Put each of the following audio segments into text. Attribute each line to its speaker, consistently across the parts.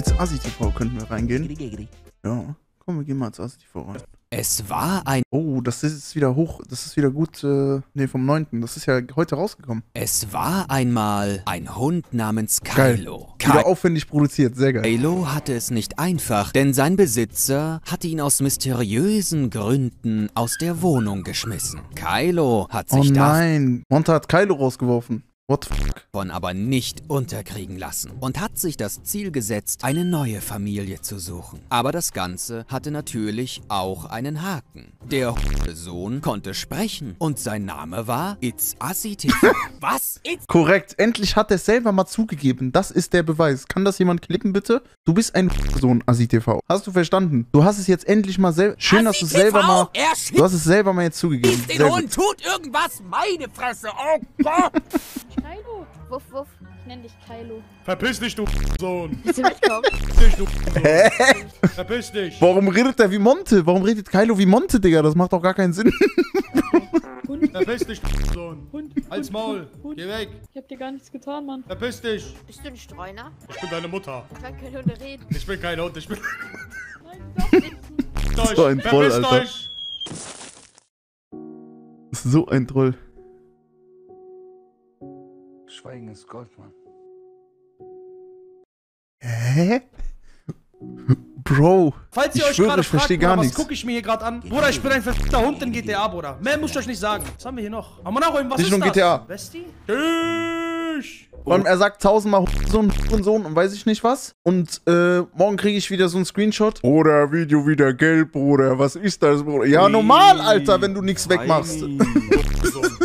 Speaker 1: Jetzt Asi TV könnten wir reingehen. Ja, komm, wir gehen mal ins Asi TV rein.
Speaker 2: Es war ein
Speaker 1: Oh, das ist wieder hoch, das ist wieder gut, äh, nee, vom 9. Das ist ja heute rausgekommen.
Speaker 2: es war einmal ein Hund namens
Speaker 1: Geil.
Speaker 2: Kylo.
Speaker 1: Wieder aufwendig produziert, sehr geil.
Speaker 2: Kylo hatte es nicht einfach, denn sein Besitzer hatte ihn aus mysteriösen Gründen aus der Wohnung geschmissen. Kylo hat
Speaker 1: Oh
Speaker 2: sich
Speaker 1: nein, Monta hat Kylo rausgeworfen. What the fuck?
Speaker 2: davon aber nicht unterkriegen lassen und hat sich das Ziel gesetzt, eine neue Familie zu suchen. Aber das Ganze hatte natürlich auch einen Haken. Der Sohn konnte sprechen und sein Name war It's Assi TV. Was? It's
Speaker 1: Korrekt, endlich hat er es selber mal zugegeben. Das ist der Beweis. Kann das jemand klicken, bitte? Du bist ein Sohn, Asi TV. Hast du verstanden? Du hast es jetzt endlich mal selber. Schön, dass du es selber mal. Du hast es selber mal jetzt zugegeben.
Speaker 2: schießt den. Hund, tut irgendwas, meine Fresse, oh Gott!
Speaker 3: Kylo. Wuff, wuff. Ich nenne dich Kylo.
Speaker 4: Verpiss dich, du Sohn.
Speaker 3: Willst du mitkommen?
Speaker 4: Verpiss dich, du Sohn. Verpiss dich.
Speaker 1: Warum redet er wie Monte? Warum redet Kylo wie Monte, Digga? Das macht doch gar keinen Sinn.
Speaker 4: Verpiss dich, du Sohn.
Speaker 5: Hund,
Speaker 4: Halt's
Speaker 5: Hund,
Speaker 4: Maul.
Speaker 5: Hund.
Speaker 4: Geh weg.
Speaker 5: Ich hab dir gar nichts getan, Mann.
Speaker 4: Verpiss dich.
Speaker 3: Bist du ein Streuner?
Speaker 4: Ich bin deine Mutter.
Speaker 3: Dann können Hunde reden.
Speaker 4: Ich bin kein Hund. Ich bin
Speaker 5: Nein, doch
Speaker 4: euch.
Speaker 1: So ein Troll,
Speaker 4: Verpisst
Speaker 1: Alter.
Speaker 4: euch.
Speaker 1: so ein Troll.
Speaker 6: Schweigen ist Gold, Mann.
Speaker 1: Hä? Bro.
Speaker 4: Falls ihr
Speaker 1: Ich
Speaker 4: euch
Speaker 1: schwöre,
Speaker 4: gerade fragt,
Speaker 1: gar
Speaker 4: Bruder, was
Speaker 1: nichts.
Speaker 4: gucke ich mir hier gerade an? Bruder, ich bin ein verfickter Hund in GTA, Bruder. Mehr muss ich euch nicht sagen. Was haben wir hier noch? Haben wir noch irgendwas?
Speaker 1: Nicht
Speaker 4: ist
Speaker 1: nur
Speaker 4: das?
Speaker 1: GTA.
Speaker 4: Besti? Tschüss.
Speaker 1: Vor allem, er sagt tausendmal Sohn und Sohn und weiß ich nicht was. Und äh, morgen kriege ich wieder so einen Screenshot. Oder Video wieder gelb, Bruder. Was ist das, Bruder? Ja, normal, Alter, wenn du nichts wegmachst.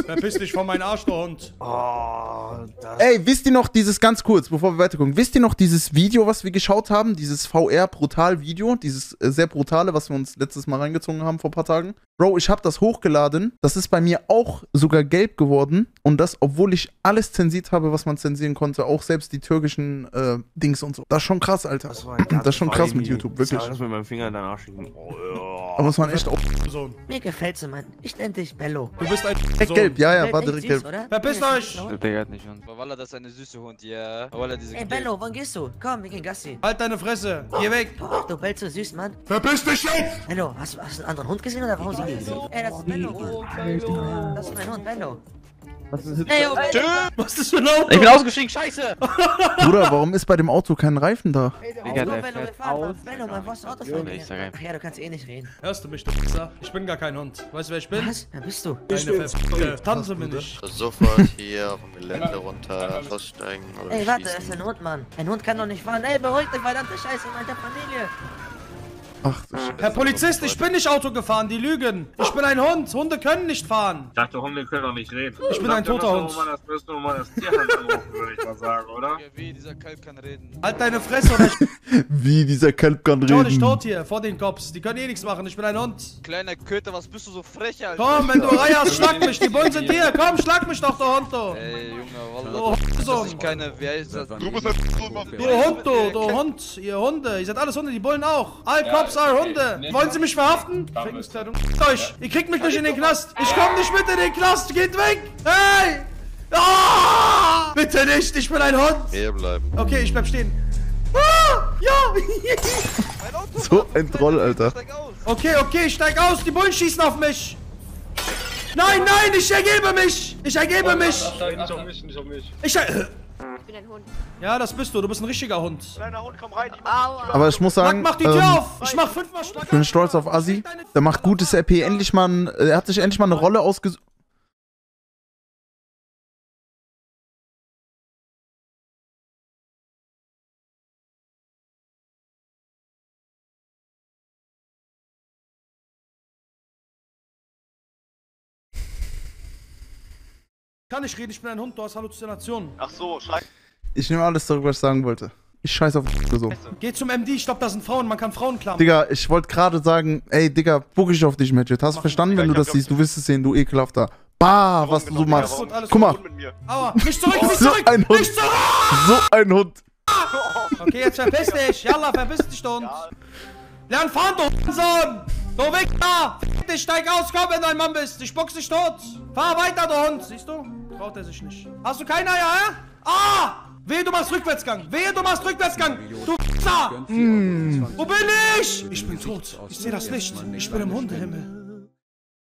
Speaker 4: Verpiss dich von meinem Arsch, du Hund.
Speaker 6: Oh, das.
Speaker 1: Ey, wisst ihr noch dieses, ganz kurz, bevor wir weitergucken, wisst ihr noch dieses Video, was wir geschaut haben? Dieses VR-Brutal-Video, dieses äh, sehr brutale, was wir uns letztes Mal reingezogen haben vor ein paar Tagen? Bro, ich habe das hochgeladen. Das ist bei mir auch sogar gelb geworden. Und das, obwohl ich alles zensiert habe, was man zensieren konnte. Auch selbst die türkischen äh, Dings und so. Das ist schon krass, Alter.
Speaker 6: Das
Speaker 1: Das ist schon krass mit. YouTube, wirklich.
Speaker 6: Ich das mit meinem Finger in deinen Arsch schieben. Oh,
Speaker 1: Da
Speaker 6: ja.
Speaker 1: muss man echt auch.
Speaker 4: Sohn.
Speaker 7: Mir gefällt's, Mann. Ich nenn dich Bello.
Speaker 4: Du bist ein Sohn.
Speaker 1: gelb, ja, ja, war direkt gelb.
Speaker 7: oder?
Speaker 4: Verpisst euch!
Speaker 8: Der hat nicht Hund. Wallah, das ist eine süße Hund, ja. Wallah, diese
Speaker 7: Ey, Bello, wann gehst du? Komm, wir gehen Gassi.
Speaker 4: Halt deine Fresse. Geh weg.
Speaker 7: Du bellst so süß, Mann.
Speaker 4: Verpiss dich jetzt!
Speaker 7: Bello, hast, du- hast du einen anderen Hund gesehen oder warum sie gesehen? Ey, das ist Bello. Das ist mein Hund, Bello. Ey, oh.
Speaker 4: Was ist für ein Auto?
Speaker 8: Ich bin ausgestiegen, scheiße!
Speaker 1: Bruder, warum ist bei dem Auto kein Reifen da?
Speaker 8: Digga, der fährt aus.
Speaker 7: Bello, Mann, was Auto fahren?
Speaker 8: ich sag einfach.
Speaker 7: Ach ja, du kannst eh nicht reden.
Speaker 4: Hörst du mich, du Pisser? Ich bin gar kein Hund. Weißt du, wer ich bin?
Speaker 7: Was? Wer bist du?
Speaker 4: Eine verfickte Tanze bin ich.
Speaker 9: Sofort hier auf dem Gelände runter, aussteigen oder
Speaker 7: Ey, warte, das ist ein Hund, Mann. Ein Hund kann doch nicht fahren. Ey, beruhigt dich, verdammte Scheiße, in meiner Familie.
Speaker 1: Ach du Scheiße.
Speaker 4: Herr Polizist, ich bin nicht Auto gefahren, die lügen. Ich bin ein Hund. Hunde können nicht fahren.
Speaker 10: Ich dachte, Hunde können doch nicht reden.
Speaker 4: Ich bin ein toter Hund.
Speaker 10: Das müsste nur mal das Tierheim anrufen, würde ich mal sagen, oder?
Speaker 8: Wie, dieser Kalb kann reden.
Speaker 4: Halt deine Fresse oder ich
Speaker 1: Wie dieser Kalb kann
Speaker 4: schau dich
Speaker 1: reden.
Speaker 4: tot hier vor den Cops. Die können eh nichts machen. Ich bin ein Hund.
Speaker 8: Kleiner Köter, was bist du so frech, Alter?
Speaker 4: Komm, wenn du Reihe hast, schlag mich. Die Bullen sind hier. Komm, schlag mich doch, du Hund, du.
Speaker 8: Ey, Junge, Wallah. Das Ist keine, wer ist das?
Speaker 9: Du bist ein
Speaker 4: Du Hund, du, du Hund. Ihr Hunde. Ihr seid alles Hunde, die Bullen auch. All Cops, all Hunde. Wollen Sie mich verhaften? Fickungskleidung. euch. Ihr kriegt mich nicht in den Knast. Ich komm nicht mit in den Knast. Geht weg. Hey. Ah! Bitte nicht. Ich bin ein Hund.
Speaker 9: Hier bleiben.
Speaker 4: Okay, ich bleib stehen. Ah! Ja.
Speaker 1: So ein Troll, Alter.
Speaker 4: Okay, okay, ich steig aus. Die Bullen schießen auf mich. Nein, nein, ich ergebe mich. Ich ergebe mich.
Speaker 10: Nicht auf mich, nicht auf mich.
Speaker 4: Ich er
Speaker 3: Ich bin ein Hund.
Speaker 4: Ja, das bist du. Du bist ein richtiger Hund.
Speaker 3: Aua.
Speaker 1: Aber ich muss sagen,
Speaker 4: mach die Tür
Speaker 1: ähm,
Speaker 4: auf. Ich mach fünfmal Schlag.
Speaker 1: ich bin stolz auf Assi. Der macht gutes RP. Endlich mal, ein- er hat sich endlich mal eine Rolle ausgesucht.
Speaker 4: Kann nicht reden, ich bin ein Hund, du hast Halluzinationen.
Speaker 9: Ach so, schlag.
Speaker 1: Ich nehme alles zurück, was ich sagen wollte. Ich scheiß auf so.
Speaker 4: Geh zum MD, ich glaube, da sind Frauen, man kann Frauen klappen.
Speaker 1: Digga, ich wollte gerade sagen, ey, Digga, guck ich auf dich, Magic. Hast du verstanden, wenn du das siehst? Du wirst es sehen, du ekelhafter. Bah, was du so machst.
Speaker 4: Gut, alles
Speaker 1: Guck mal,
Speaker 9: Mit mir.
Speaker 4: Aua, nicht zurück, nicht
Speaker 1: So
Speaker 4: zurück,
Speaker 1: ein Hund.
Speaker 4: nicht zurück!
Speaker 1: so ein Hund.
Speaker 4: Okay, jetzt verpiss dich, Yalla, verpiss dich, du Hund. Lern fahren, du Sohn! Du Wichser! Fick dich, steig aus, komm, wenn du ein Mann bist. Ich spuck's dich tot. Fahr weiter, du Hund. Siehst du? Traut er sich nicht. Hast du keine Eier, hä? Ah! Wehe, du machst Rückwärtsgang. Wehe, du machst Rückwärtsgang. Du Wichser. Wo bin ich? Ich bin tot. Ich sehe das Licht. Ich bin im Hundehimmel.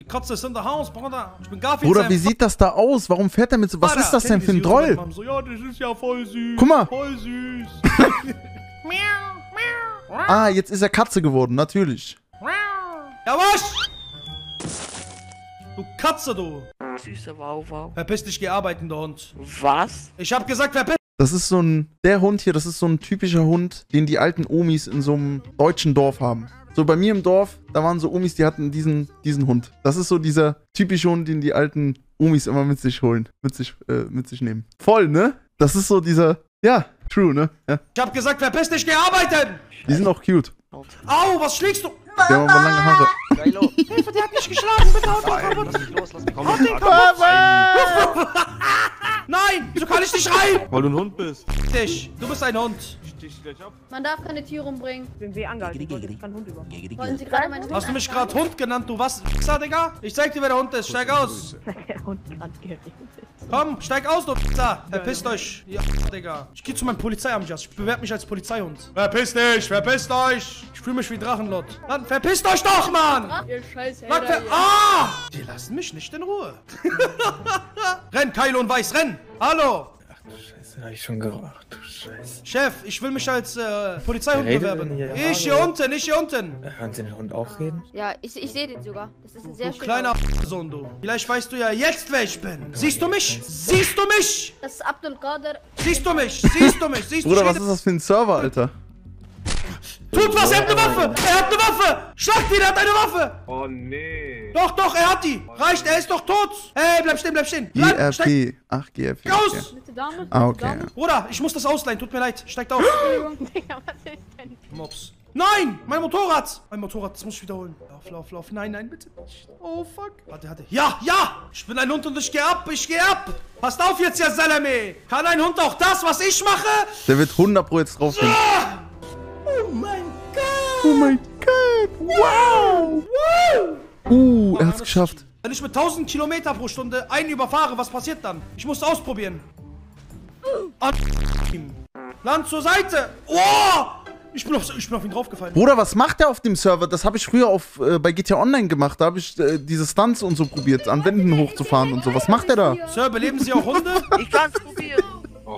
Speaker 4: Die Katze ist in der Haus, Bruder. Ich bin Garfield.
Speaker 1: Bruder,
Speaker 4: sein
Speaker 1: wie sieht das da aus? Warum fährt er mit so. Was
Speaker 4: Vater.
Speaker 1: ist das denn für ein Droll?
Speaker 4: So, ja, das ist ja voll süß.
Speaker 1: Guck mal.
Speaker 4: Voll süß.
Speaker 1: Ah, jetzt ist er Katze geworden, natürlich.
Speaker 4: Ja, was? Du Katze, du.
Speaker 7: Süße Wow Wow.
Speaker 4: Verpiss dich, geh arbeiten, der Hund.
Speaker 7: Was?
Speaker 4: Ich hab gesagt, verpiss
Speaker 1: Das ist so ein. Der Hund hier, das ist so ein typischer Hund, den die alten Omis in so einem deutschen Dorf haben. So bei mir im Dorf, da waren so Omis, die hatten diesen, diesen Hund. Das ist so dieser typische Hund, den die alten Omis immer mit sich holen, mit sich, äh, mit sich nehmen. Voll, ne? Das ist so dieser. Ja, true, ne? Ja.
Speaker 4: Ich hab gesagt, verpiss dich, geh arbeiten.
Speaker 1: Die sind auch cute.
Speaker 4: Au, was schlägst du?
Speaker 1: Haben aber lange Haare.
Speaker 8: Geilo.
Speaker 4: Hilfe, der hat mich geschlagen. Bitte haut den kaputt.
Speaker 8: Lass mich los, lass mich
Speaker 6: Komm,
Speaker 8: los.
Speaker 6: ich
Speaker 4: Nein, so kann ich nicht rein.
Speaker 6: Weil du ein Hund bist.
Speaker 4: Dich, du bist ein Hund.
Speaker 6: Ich dich gleich ab.
Speaker 3: Man darf keine Tiere umbringen.
Speaker 5: Ich bin weh angehalten.
Speaker 3: Wollen Sie gerade meinen Hund
Speaker 4: Hast du mich gerade Hund genannt, du was? Wichser, Digga? Ich zeig dir, wer der Hund ist. Steig aus.
Speaker 5: Der Hund hat geredet.
Speaker 4: Komm, steig aus, du Wichser. Verpisst euch. Ja, Digga. Ich geh zu meinem Polizeiamtjas. Ich bewerbe mich als Polizeihund. Verpisst dich, verpisst euch. Ich fühle mich wie Drachenlot. Dann verpisst euch doch, Mann.
Speaker 3: Ihr scheiß
Speaker 4: Sag ver ah! Die lassen mich nicht in Ruhe. renn, Kylo und Weiß, renn. Hallo.
Speaker 11: Scheiße, hab ich schon geraucht. Du Scheiße.
Speaker 4: Chef, ich will mich als äh, Polizeihund
Speaker 11: redet
Speaker 4: bewerben.
Speaker 11: denn hier?
Speaker 4: Ich hier unten, ich hier unten.
Speaker 11: Hören Sie den Hund auch reden?
Speaker 3: Ja, ich, ich sehe den sogar. Das ist ein sehr
Speaker 4: Du
Speaker 3: schöner
Speaker 4: kleiner. Sohn, du. Vielleicht weißt du ja jetzt, wer ich bin. Siehst du mich? Siehst du mich?
Speaker 3: Das ist Abdul Qadir.
Speaker 4: Siehst du mich? Siehst du mich? Siehst du
Speaker 1: Bruder, was ist das für ein Server, Alter?
Speaker 4: Tut was, er hat eine Waffe! Er hat eine Waffe! Schlag ihn, er hat eine Waffe!
Speaker 10: Oh nee.
Speaker 4: Doch, doch, er hat die! Reicht, er ist doch tot! Hey, bleib stehen, bleib stehen! Bleib.
Speaker 1: Ach, GRP.
Speaker 4: aus!
Speaker 1: Okay.
Speaker 5: Bitte Dame.
Speaker 1: Ah, okay.
Speaker 4: Bruder, ich muss das ausleihen, tut mir leid. Steigt auf.
Speaker 3: Digga, was ist denn?
Speaker 4: Mops. Nein! Mein Motorrad! Mein Motorrad, das muss ich wiederholen. Lauf, lauf, lauf. Nein, nein, bitte nicht. Oh, fuck. Warte, warte. Ja, ja! Ich bin ein Hund und ich geh ab, ich geh ab! Passt auf jetzt, ja Salame! Kann ein Hund auch das, was ich mache?
Speaker 1: Der wird 100 Pro jetzt draufgehen.
Speaker 4: Oh mein Gott!
Speaker 1: Oh mein Gott! Wow! Uh, er hat's geschafft.
Speaker 4: Wenn ich mit 1000 Kilometer pro Stunde einen überfahre, was passiert dann? Ich muss ausprobieren. An Land zur Seite! Oh! Ich bin auf, ich bin auf ihn draufgefallen.
Speaker 1: Bruder, was macht er auf dem Server? Das habe ich früher auf, äh, bei GTA Online gemacht. Da habe ich äh, diese Stunts und so probiert, an Wänden hochzufahren und so. Was macht er da?
Speaker 4: Sir, beleben Sie auch Hunde?
Speaker 7: Ich kann's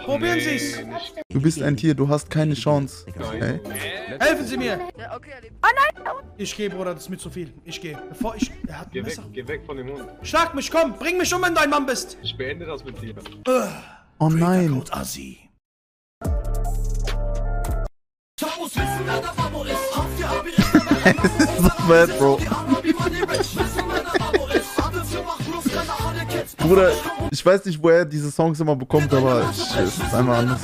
Speaker 7: probieren.
Speaker 10: Nee,
Speaker 4: Sie's.
Speaker 10: nicht.
Speaker 1: Du bist ein Tier, du hast keine Chance. Okay.
Speaker 4: Helfen Sie mir!
Speaker 7: Ja, okay, er lebt.
Speaker 4: Ich gehe, Bruder, das ist mir zu viel. Ich gehe. Bevor ich. Er hat
Speaker 10: Geh weg,
Speaker 4: Messer.
Speaker 10: geh weg von dem Hund.
Speaker 4: Schlag mich, komm! Bring mich um, wenn du ein Mann bist!
Speaker 10: Ich beende das mit dir.
Speaker 1: Oh nein.
Speaker 4: Code Assi.
Speaker 1: so bad, Bro. Bruder, ich weiß nicht, woher er diese Songs immer bekommt, aber ich, es ist einmal anders.